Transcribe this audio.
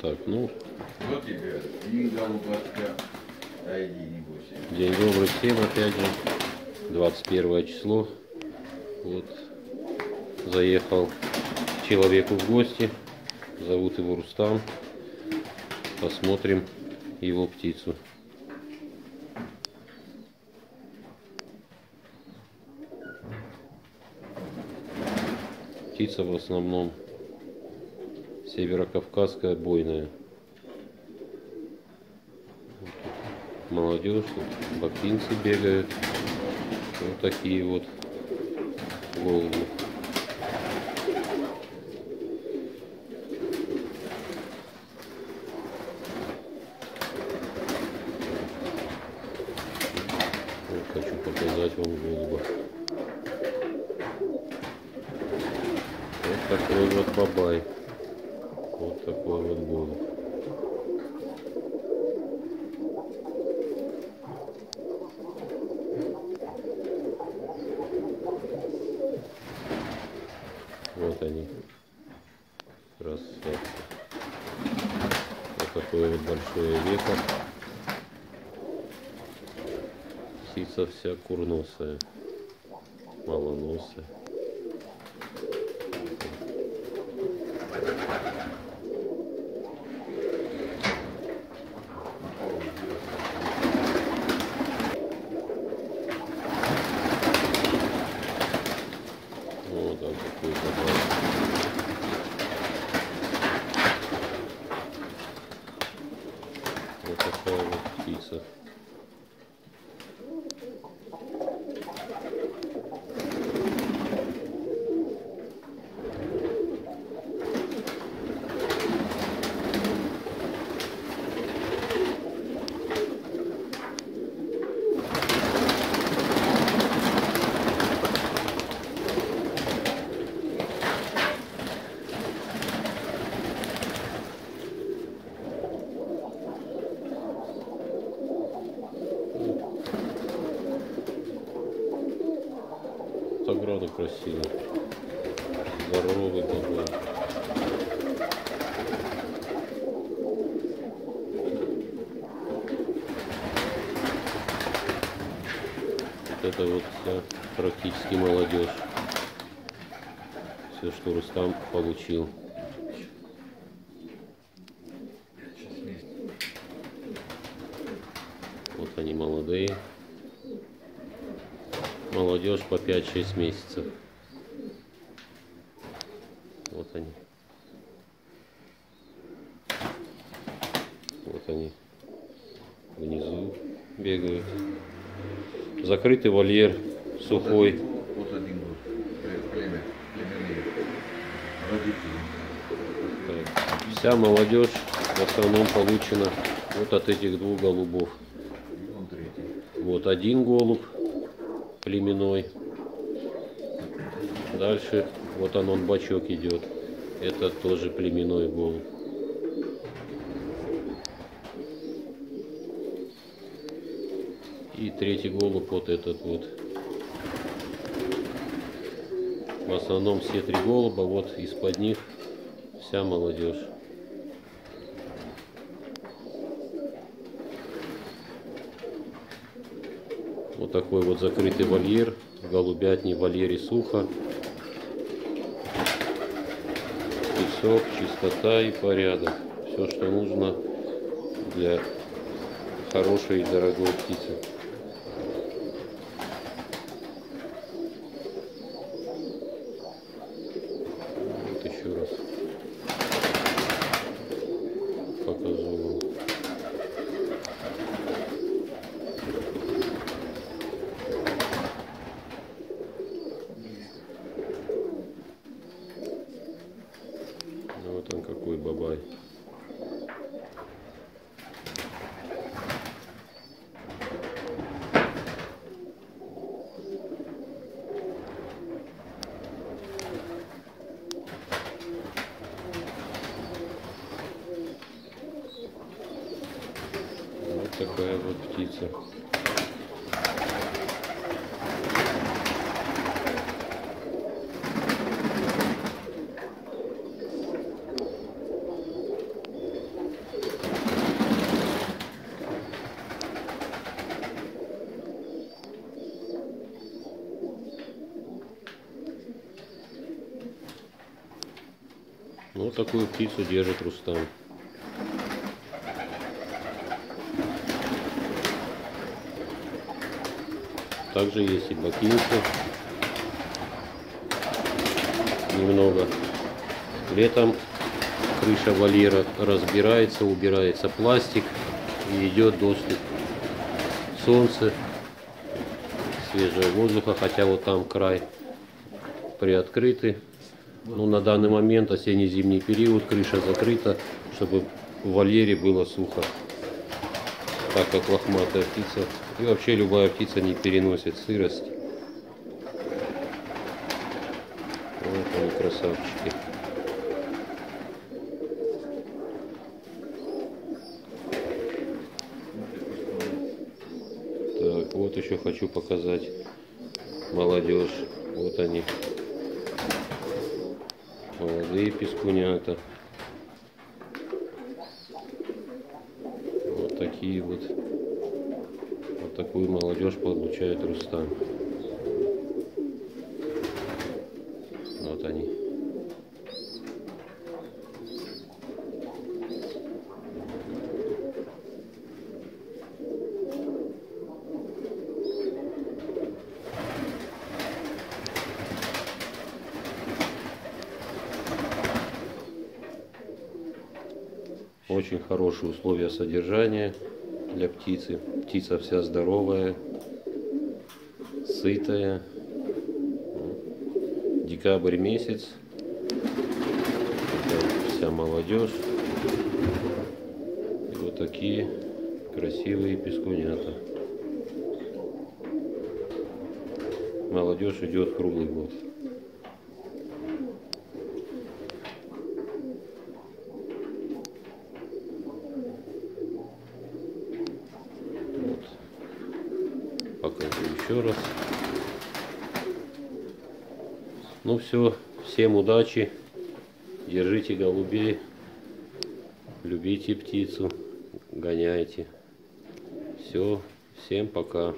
Так, ну, Вот тебе один голубочка, иди не бойся. день добрый всем опять же. 21 число. Вот, заехал человеку в гости. Зовут его Рустам. Посмотрим его птицу. Птица в основном северокавказская бойная. Молодежь, бакинцы бегают. Вот такие вот. Вот хочу показать вам голуба. Вот такой вот бабай. Вот такой вот голубь. Вот они. Красавцы. Вот такое вот большое веко. Птица вся курносая. Малоносая. Вот так такой бабай. Вот такая вот птица. Ограда красивая. Здоровый бабай. Вот это вот вся практически молодежь. Все, что Рустам получил. Вот они молодые. Молодежь по 5-6 месяцев. Вот они. Вот они внизу бегают. Закрытый вольер сухой. Вот один год. Пле- Племя, племенные родители. Так, Вся молодежь в основном получена вот от этих двух голубов. Вот один голубь племенной. Дальше вот он, он бачок идет. Это тоже племенной голубь. И третий голубь вот этот вот. В основном все три голуба, вот из-под них вся молодежь. Вот такой вот закрытый вольер. В голубятне вольере сухо. Песок, чистота и порядок. Все, что нужно для хорошей и дорогой птицы. такая вот птица. Вот такую птицу держит Рустам. Также есть и бакинцы. Немного. Летом крыша вольера разбирается, убирается пластик и идет доступ солнца, свежего воздуха, хотя вот там край приоткрытый. Ну, на данный момент осенне-зимний период крыша закрыта, чтобы в вольере было сухо. Так как лохматая птица и вообще любая птица не переносит сырость. Вот они красавчики. Так, вот еще хочу показать молодежь. Вот они. Молодые пескунята. Вот такие вот. Такую молодежь получает Рустам. Вот они. Очень хорошие условия содержания для птицы. Птица вся здоровая, сытая. Декабрь месяц. Это вся молодежь. И вот такие красивые пескунята. Молодежь идет круглый год. Вот. Покажу еще раз. Ну все, всем удачи. Держите голубей. Любите птицу. Гоняйте. Все, всем пока.